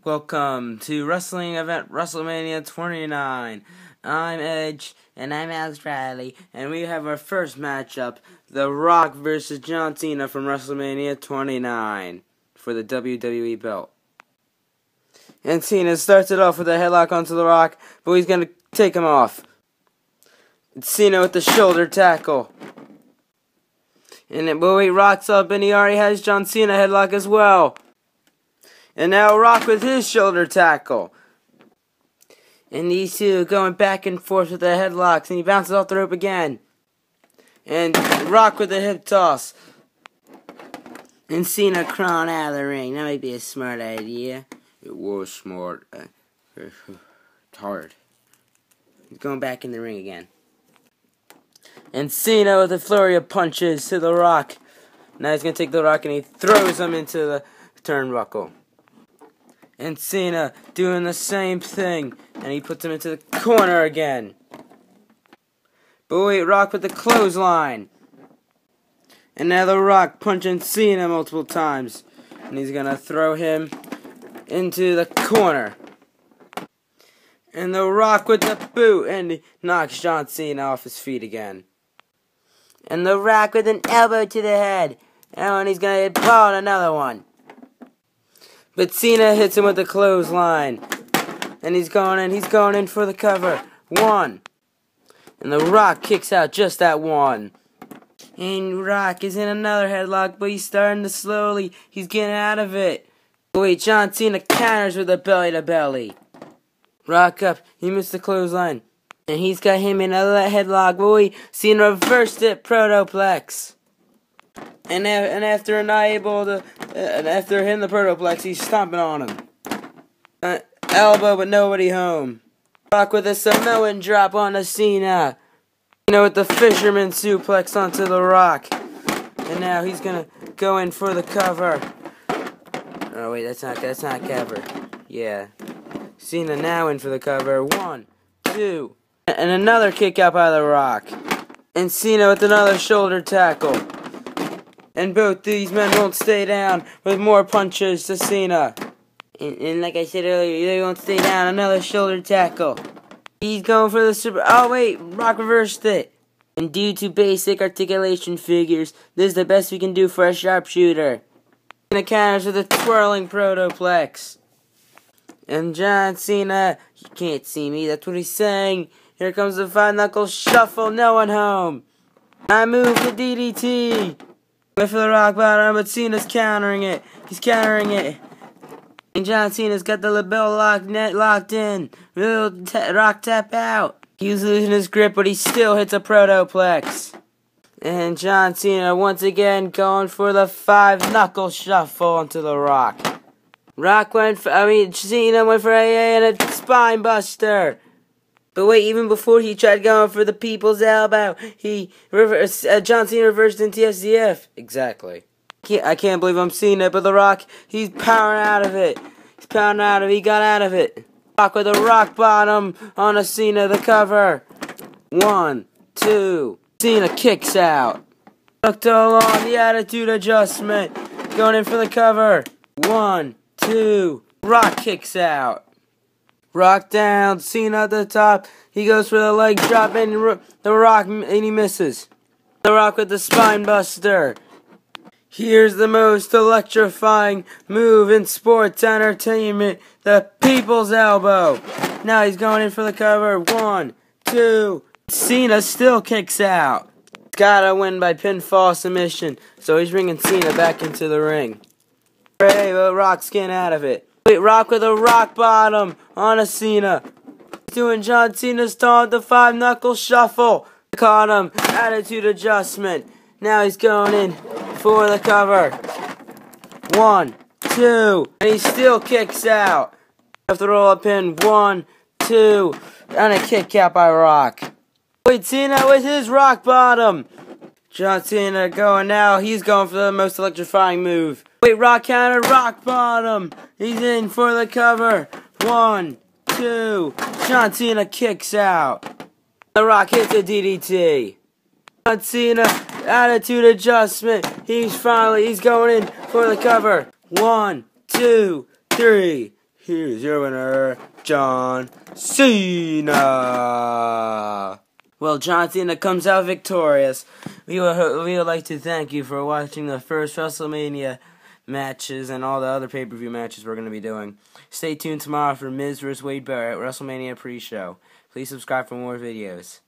Welcome to wrestling event WrestleMania 29. I'm Edge and I'm Alex Riley, and we have our first matchup: The Rock versus John Cena from WrestleMania 29 for the WWE belt. And Cena starts it off with a headlock onto The Rock, but he's gonna take him off. It's Cena with the shoulder tackle. And then, but wait, Rock's up, and he already has John Cena headlock as well. And now Rock with his shoulder tackle. And these two going back and forth with the headlocks, and he bounces off the rope again. And Rock with the hip toss. And Cena crawling out of the ring. That might be a smart idea. It was smart. Uh, it's hard. He's going back in the ring again. And Cena with a flurry of punches to the Rock. Now he's going to take the Rock and he throws him into the turnbuckle. And Cena doing the same thing. And he puts him into the corner again. But wait, Rock with the clothesline. And now the Rock punching Cena multiple times. And he's going to throw him into the corner. And the Rock with the boot. And he knocks John Cena off his feet again. And the Rock with an elbow to the head. And he's going to hit Paul another one. But Cena hits him with the clothesline. And he's going in, he's going in for the cover. One. And the Rock kicks out just that one. And Rock is in another headlock, but he's starting to slowly. He's getting out of it. Wait, John Cena counters with a belly to belly. Rock up. He missed the clothesline. And he's got him in a headlock. Boy, Cena reversed it. Protoplex. And, and after not able to, uh, after hitting the protoplex, he's stomping on him. Uh, elbow, but nobody home. Rock with a Samoan drop on Cena. You know, with the fisherman suplex onto the Rock. And now he's gonna go in for the cover. Oh wait, that's not that's not cover. Yeah. Cena now in for the cover. One, two, and another kick out by the Rock. And Cena with another shoulder tackle. And both these men won't stay down with more punches to Cena. And, and, like I said earlier, they won't stay down. Another shoulder tackle. He's going for the super. Oh, wait. Rock reversed it. And due to basic articulation figures, this is the best we can do for a sharpshooter. And the counters with a twirling protoplex. And John Cena, he can't see me. That's what he's saying. Here comes the five knuckle shuffle. No one home. I move the DDT. Wait for the rock bottom, but Cena's countering it. He's countering it. And John Cena's got the label lock net locked in. Real rock tap out. He's losing his grip, but he still hits a protoplex. And John Cena once again going for the five knuckle shuffle onto the rock. Rock went for, I mean, Cena went for AA and a spine buster. But wait, even before he tried going for the people's elbow, he reversed, uh, John Cena reversed into STF. Exactly. Can't, I can't believe I'm seeing it, but The Rock, he's powering out of it. He's powering out of it. He got out of it. Rock with a rock bottom on a Cena, the cover. One, two. Cena kicks out. Hooked on the attitude adjustment. Going in for the cover. One, two. Rock kicks out. Rock down, Cena at the top. He goes for the leg drop and the Rock and he misses. The Rock with the spine buster. Here's the most electrifying move in sports entertainment, the people's elbow. Now he's going in for the cover. One, two. Cena still kicks out. Gotta win by pinfall submission, so he's bringing Cena back into the ring. But Rock's getting out of it. Rock with a rock bottom on a Cena. Doing John Cena's taunt, the five knuckle shuffle. Caught him. Attitude adjustment. Now he's going in for the cover. One, two, and he still kicks out. After roll up in one, two, and a kick out by Rock. Wait, Cena with his rock bottom. John Cena going now. He's going for the most electrifying move. Wait, Rock counter, rock bottom. He's in for the cover. One, two. John Cena kicks out. The Rock hits a DDT. John Cena, attitude adjustment. He's finally, he's going in for the cover. One, two, three. Here's your winner, John Cena. Well, John Cena comes out victorious. We would, we would like to thank you for watching the first WrestleMania matches and all the other pay per view matches we're going to be doing. Stay tuned tomorrow for Miz vs. Wade Barrett WrestleMania pre show. Please subscribe for more videos.